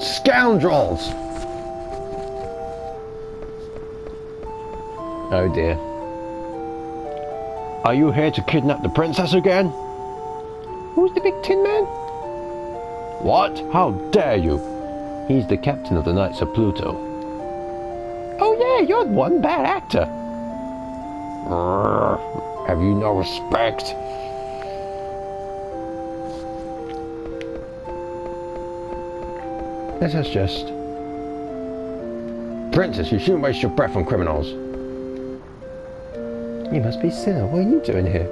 Scoundrels! Oh dear. Are you here to kidnap the princess again? Who's the big tin man? What? How dare you? He's the captain of the Knights of Pluto. Oh yeah, you're one bad actor. Have you no respect? Let is just... Princess, you shouldn't waste your breath on criminals. You must be Sinner. What are you doing here?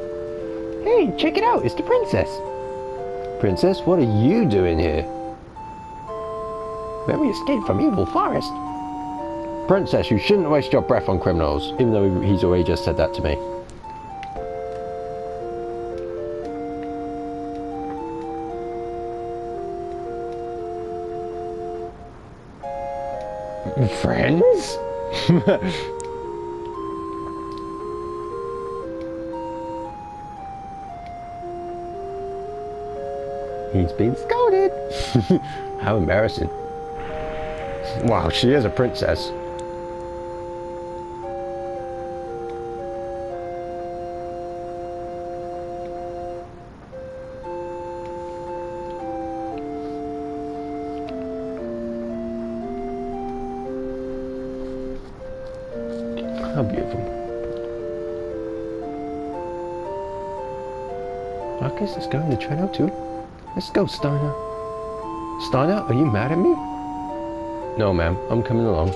Hey, check it out. It's the princess. Princess, what are you doing here? When we escaped from Evil Forest. Princess, you shouldn't waste your breath on criminals, even though he's already just said that to me. He's been scolded. How embarrassing. Wow, she is a princess. How beautiful. Marcus is going to try out too. Let's go, Steiner. Steiner, are you mad at me? No, ma'am. I'm coming along.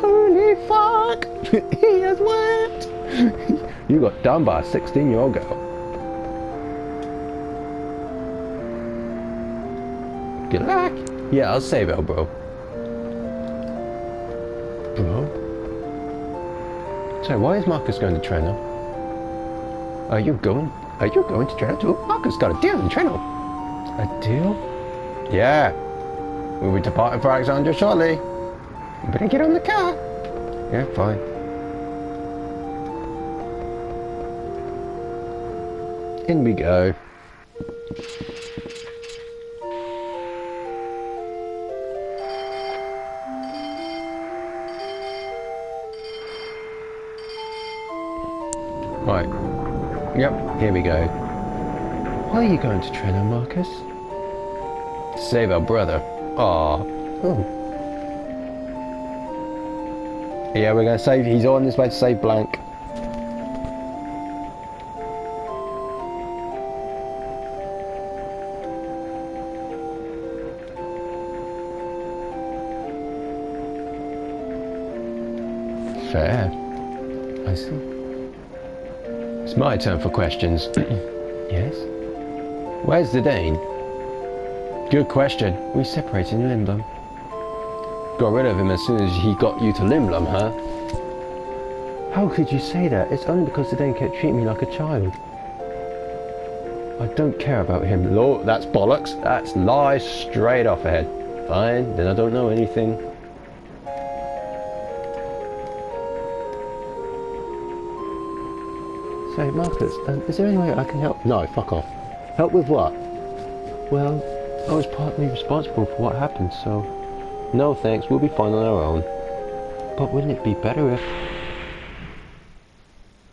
Holy fuck! he has left! you got done by a 16-year-old girl. Good back. Yeah, I'll save it, oh, bro. Bro? So why is Marcus going to Treno? Are you going? Are you going to Treno too? Marcus got a deal in Treno. A deal? Yeah. We'll be departing for Alexandria shortly. You better get on the car. Yeah, fine. In we go. Right. Yep, here we go. Why are you going to Treno, Marcus? To save our brother. Aww. Oh. Yeah, we're going to save... He's on his way to save Blank. Fair. I see. My turn for questions. yes? Where's Zidane? Good question. We separated in Lindblum. Got rid of him as soon as he got you to Lindblum, huh? How could you say that? It's only because Zidane kept treating me like a child. I don't care about him. Lord, that's bollocks. That's lies straight off ahead. Fine, then I don't know anything. Say, Marcus, um, is there any way I can help? No, fuck off. Help with what? Well, I was partly responsible for what happened, so... No thanks, we'll be fine on our own. But wouldn't it be better if...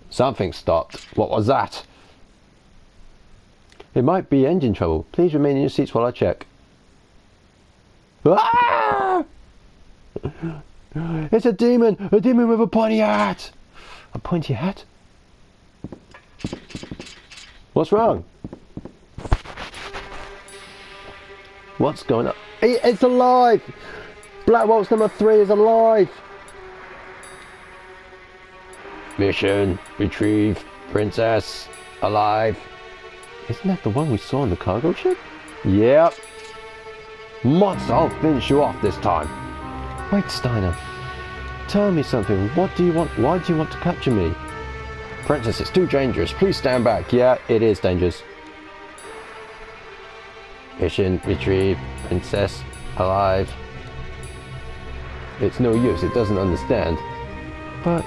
Something stopped. What was that? It might be engine trouble. Please remain in your seats while I check. Ah! It's a demon! A demon with a pointy hat! A pointy hat? What's wrong? What's going on? It, it's alive! Black Waltz number three is alive! Mission, retrieve, princess, alive. Isn't that the one we saw in the cargo ship? Yep. Monster, I'll finish you off this time. Wait, Steiner. Tell me something. What do you want? Why do you want to capture me? Princess, it's too dangerous. Please stand back. Yeah, it is dangerous. Mission, retrieve, princess, alive. It's no use, it doesn't understand. But...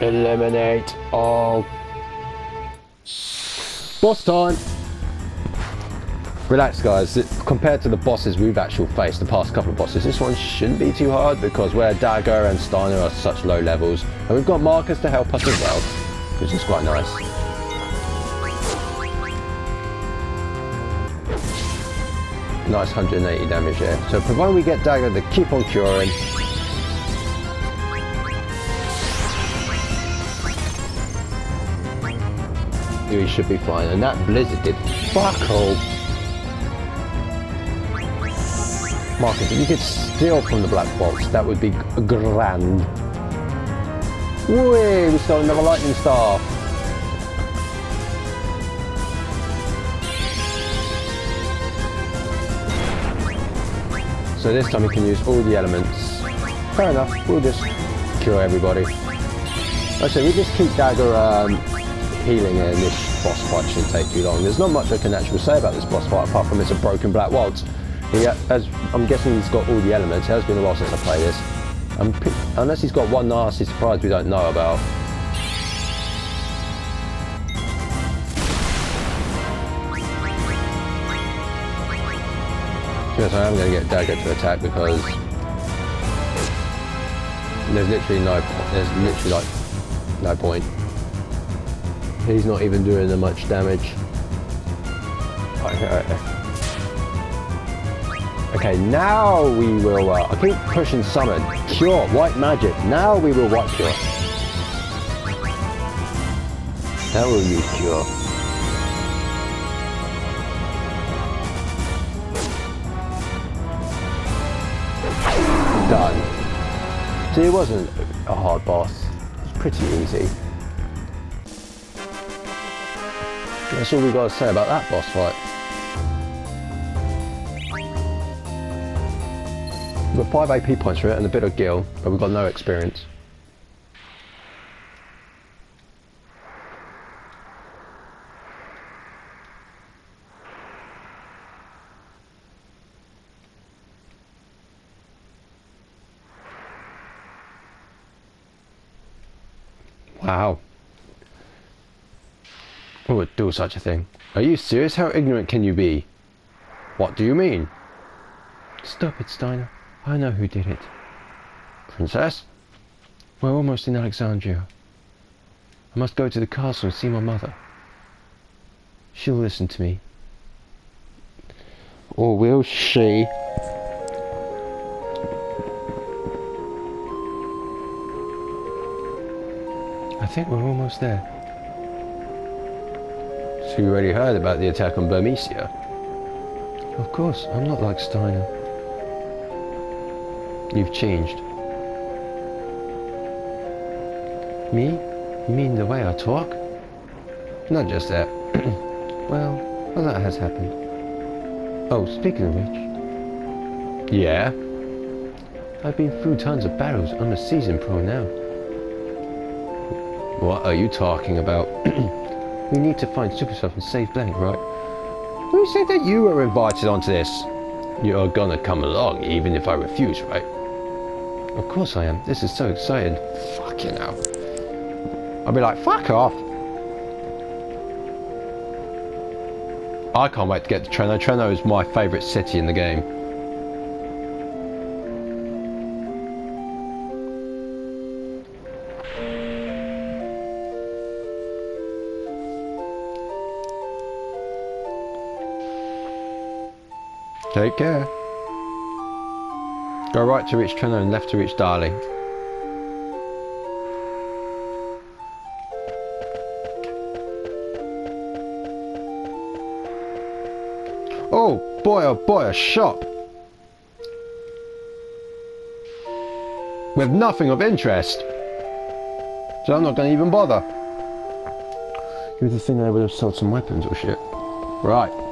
Eliminate all. Boss time! Relax guys, compared to the bosses we've actually faced, the past couple of bosses, this one shouldn't be too hard because where Dagger and Steiner are such low levels, and we've got Marcus to help us as well, which is quite nice. Nice 180 damage there. So provided we get Dagger to keep on curing, we should be fine. And that blizzard did fuck all. Marcus, if you could steal from the black box, that would be grand. Whee! We stole another lightning star. So this time we can use all the elements. Fair enough, we'll just cure everybody. Actually, we just keep Dagger um, healing and this boss fight shouldn't take too long. There's not much I can actually say about this boss fight apart from it's a broken black waltz. He has, I'm guessing he's got all the elements. It has been a while since I played this. I'm, unless he's got one nasty surprise we don't know about. Yes, I am going to get Dagger to attack because there's literally no there's literally like no point. He's not even doing that much damage. Okay, now we will, uh, I keep pushing summon. Cure, white magic. Now we will watch cure. How will you cure? Done. See, it wasn't a hard boss. It was pretty easy. That's all we've got to say about that boss fight. Got 5 AP points for it and a bit of gil, but we've got no experience. Wow. Who would do such a thing? Are you serious? How ignorant can you be? What do you mean? Stop it, Steiner. I know who did it. Princess? We're almost in Alexandria. I must go to the castle and see my mother. She'll listen to me. Or will she? I think we're almost there. So you already heard about the attack on Burmecia? Of course, I'm not like Steiner. You've changed. Me? You mean the way I talk? Not just that. well, a lot has happened. Oh, speaking of which. Yeah? I've been through tons of battles. I'm a seasoned pro now. What are you talking about? we need to find Supersoft and save Blank, right? Who said that you were invited onto this? You're gonna come along even if I refuse, right? Of course I am. This is so exciting. Fucking hell. I'll be like, fuck off. I can't wait to get to Treno. Treno is my favourite city in the game. Take care. Go right to reach Treno and left to reach Dali. Oh boy, oh boy, a shop! With nothing of interest. So I'm not going to even bother. You have think they would have sold some weapons or shit. Right.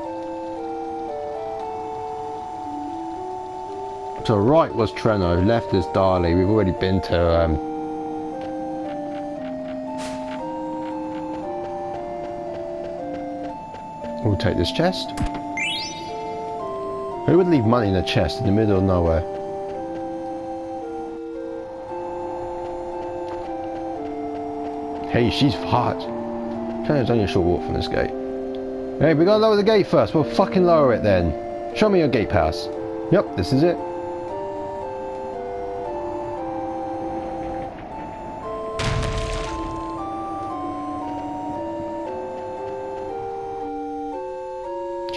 To right was Treno, left is Dali. We've already been to um, We'll take this chest. Who would leave money in a chest in the middle of nowhere? Hey, she's hot. China's only a short walk from this gate. Hey, we gotta lower the gate first. We'll fucking lower it then. Show me your gate pass. Yep, this is it.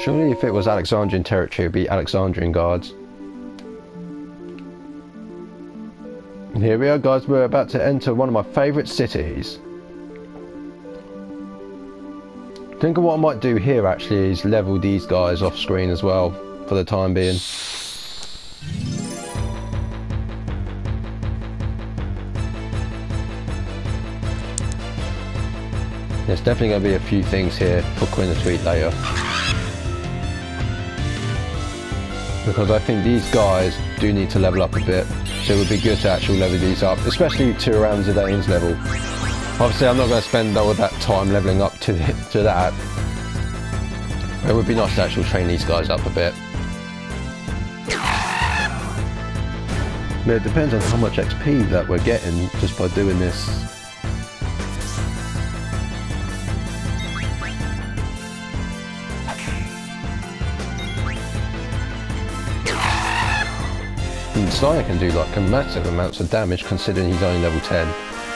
Surely if it was Alexandrian territory, it would be Alexandrian guards. And here we are guys, we're about to enter one of my favourite cities. think of what I might do here actually is level these guys off screen as well for the time being. There's definitely going to be a few things here for Queen of Sweet later. Because I think these guys do need to level up a bit. So it would be good to actually level these up, especially to around Zidane's level. Obviously I'm not going to spend all that time leveling up to, the, to that. It would be nice to actually train these guys up a bit. It depends on how much XP that we're getting just by doing this. Slider can do like massive amounts of damage considering he's only level 10.